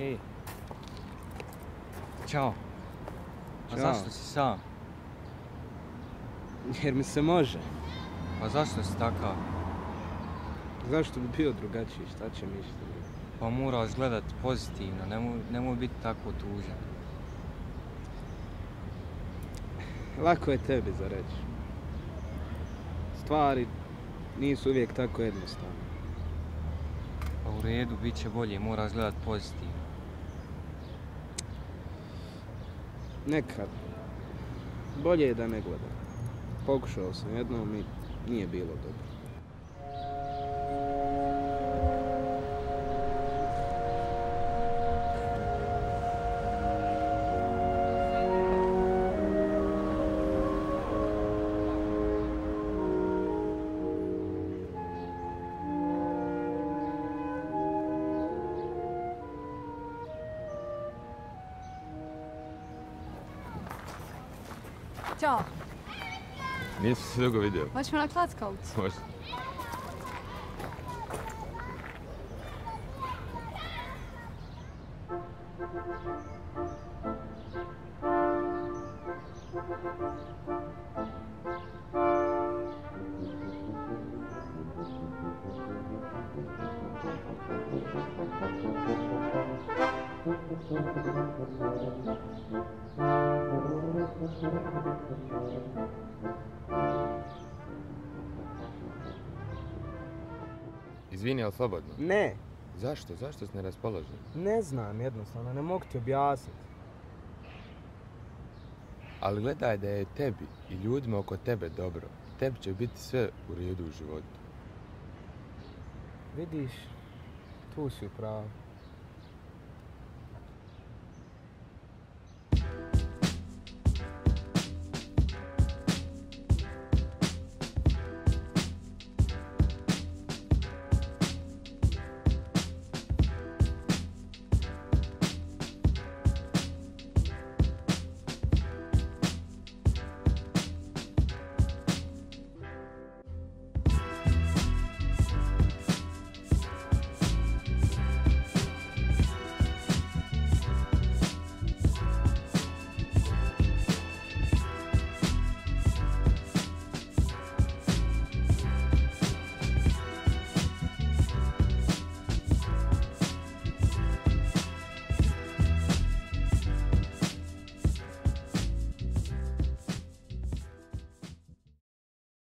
Ej. Ćao. A Ćao. zašto si sam? Jer mi se može. Pa zašto si takav? Zašto bi bio drugačiji, šta će misliti? Pa moraš gledat pozitivno, nemoj, nemoj biti tako tužan. Lako je tebi za reći. Stvari nisu uvijek tako jednostavne. Pa u redu, bit će bolje, moraš gledat pozitivno. Nekad. Bolje je da ne gledam. Pokušao sam jednom i nije bilo dobro. Ćao, Nisam se dugo vidio. hoćemo na klackauc. Može. Izvini, ali slobodno. Ne, Zašto? Zašto si neraspoložen? ne znam jednostavno, ne mogu ti objasniti. Ali gledaj da je tebi i ljudima oko tebe dobro. Tebi će biti sve u redu u životu. Vidiš, tu si u pravu.